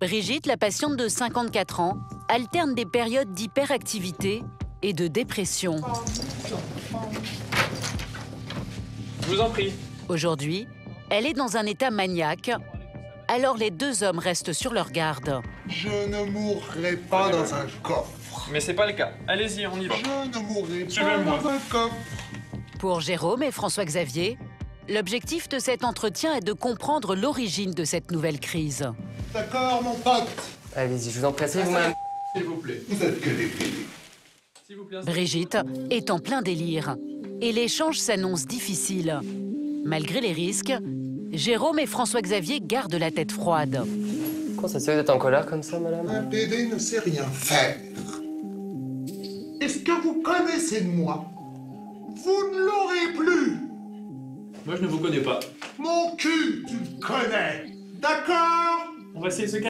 Brigitte, la patiente de 54 ans, alterne des périodes d'hyperactivité et de dépression. Je vous en prie. Aujourd'hui, elle est dans un état maniaque, alors les deux hommes restent sur leur garde. Je ne mourrai pas dans un coffre. Mais c'est pas le cas. Allez-y, on y va. Je ne mourrai pas dans un coffre. Pour Jérôme et François-Xavier, l'objectif de cet entretien est de comprendre l'origine de cette nouvelle crise. D'accord, mon pote Allez-y, je vous en prie, madame. S'il vous plaît. Vous êtes que des bébés. S'il vous plaît. Brigitte est en plein délire et l'échange s'annonce difficile. Malgré les risques, Jérôme et François-Xavier gardent la tête froide. Comment ça se fait que vous êtes en colère comme ça, madame? Un bébé ne sait rien faire. Est-ce que vous connaissez de moi? Vous ne l'aurez plus Moi, je ne vous connais pas. Mon cul, tu le connais D'accord? On va